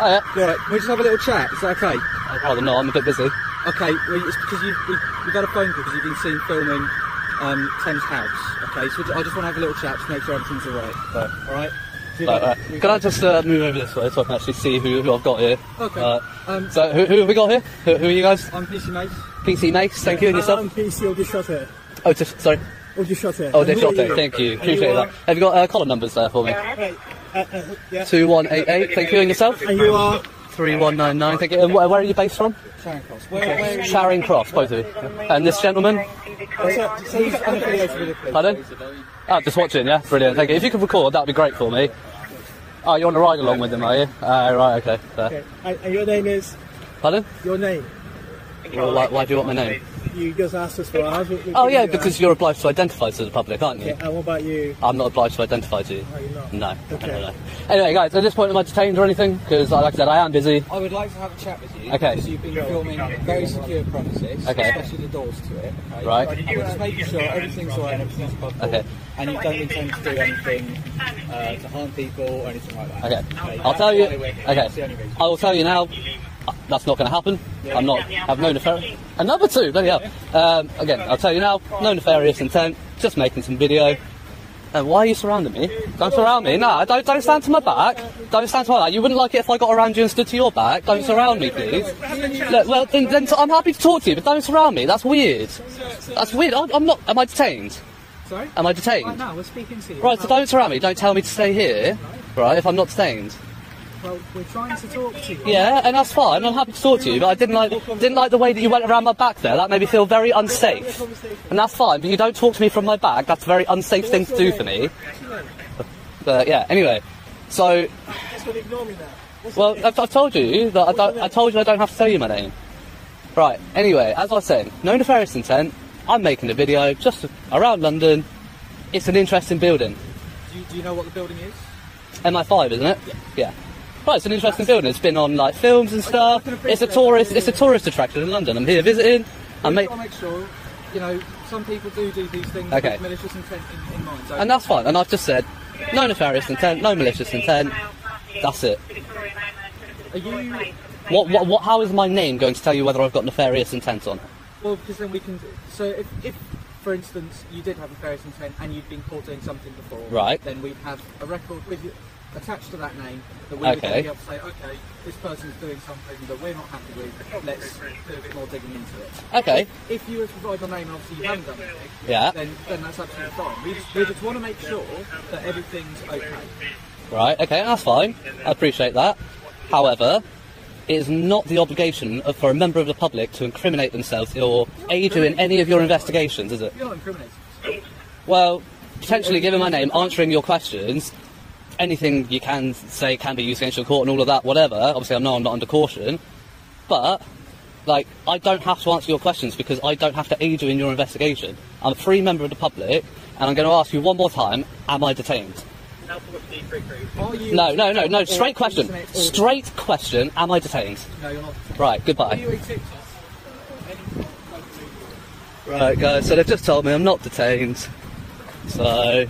Oh, yeah. You alright? Can we just have a little chat? Is that okay? I'd rather not, I'm a bit busy. Okay, well, it's because you've, we've, we've had a phone call because you've been seen filming um, Thames House. Okay, so I just want to have a little chat to make sure everything's alright. Right. Alright? Right, right. Can I just uh, move over this way so I can actually see who, who I've got here? Okay. Uh, Um, so, who, who have we got here? Who, who are you guys? I'm PC Mace. PC Mace, thank you, and yourself? I'm PC Audishotter. Oh, just, sorry. Audioshotter. Oh, they're shot there, thank you, appreciate that. Have you got uh, collar numbers there for me? Right. Uh, uh, yeah. 2188, thank you, and yourself? And you are? 3199, thank you. And wh- where are you based from? Charing Cross. Where, where Charing Cross, both of you. And this gentleman? So, so he's unaffiliated with the police. Pardon? Oh, just watching, yeah? Brilliant, thank you. If you could record, that would be great for me. Oh, you want to ride along with him, are you? Uh, right, okay. fair. Okay. And your name is? Pardon? Your name? Well, why, why do you want my name? You just asked us for ours. We- we Oh, yeah, you because ours. you're obliged to identify to the public, aren't you? Okay, and what about you? I'm not obliged to identify to you. Are you not? No. Okay. no, no. Anyway, guys, at this point, am I detained or anything? Because, like I said, I am busy. I would like to have a chat with you. Okay. Because you've been filming very secure premises, Okay. especially the doors to it. Okay. Right. And we're just making sure everything's alright and everything's above. Okay. And you don't intend to do anything uh, to harm people or anything like that. Okay. I'll tell you. That's the only way- Okay. That's the only reason. I will tell you now. Uh, That's not going to happen. I'm not. I've no nefarious. Number two, bloody hell. Um, again, I'll tell you now. No nefarious intent. Just making some video. And why are you surrounding me? Don't surround me. No, don't don't stand to my back. Don't stand to my back. You wouldn't like it if I got around you and stood to your back. Don't surround me, please. Look, well, then, then I'm happy to talk to you, but don't surround me. That's weird. That's weird. I'm, I'm not. Am I detained? Sorry? Am I detained? Right now, we're speaking to you. Right, so don't surround me. Don't tell me to stay here. Right, if I'm not detained. Well, we're trying to talk to you. Yeah, and that's fine. I'm happy to talk to you, but I didn't like didn't like the way that you went around my back there. That made me feel very unsafe. And that's fine, but you don't talk to me from my back. That's a very unsafe thing to do for me. But yeah, anyway. So, Just gonna ignore me now. What's well, I've, I've told you that I, don't, I told you I don't have to tell you my name. Right. Anyway, as I was saying, no nefarious intent. I'm making a video just around London. It's an interesting building. Do you, do you know what the building is? MI5, isn't it? Yeah. Right, it's an interesting building. It's been on like films and stuff. It's a tourist. It's a tourist attraction in London. I'm here visiting. I make, to make sure, you know, some people do do these things Okay. with malicious intent in, in mind. So and that's fine. And I've just said no nefarious intent, no malicious intent. That's it. are you... What, what, what? How is my name going to tell you whether I've got nefarious intent on? Well, because then we can... So if, if, for instance, you did have nefarious intent and you've been caught doing something before, Right. then we'd have a record with you attached to that name that we would Okay. then be able to say, okay, this person's doing something that we're not happy with, let's do a bit more digging into it. Okay. If you were to provide your name and obviously you haven't done anything, Yeah. then, then that's absolutely fine. We just, we just want to make sure that everything's okay. Right. Okay. That's fine. I appreciate that. However, it is not the obligation of, for a member of the public to incriminate themselves or aid you in any of your investigations, is it? You're not incriminating. Well, potentially given my name, answering your questions, anything you can say can be used against your court and all of that, whatever. Obviously, I know I'm not under caution, but like I don't have to answer your questions because I don't have to aid you in your investigation. I'm a free member of the public, and I'm going to ask you one more time: Am I detained? Are you... No, no, no, no. Straight question. Straight question: Am I detained? No, you're not. Right. Goodbye. Right, guys. So they've just told me I'm not detained. So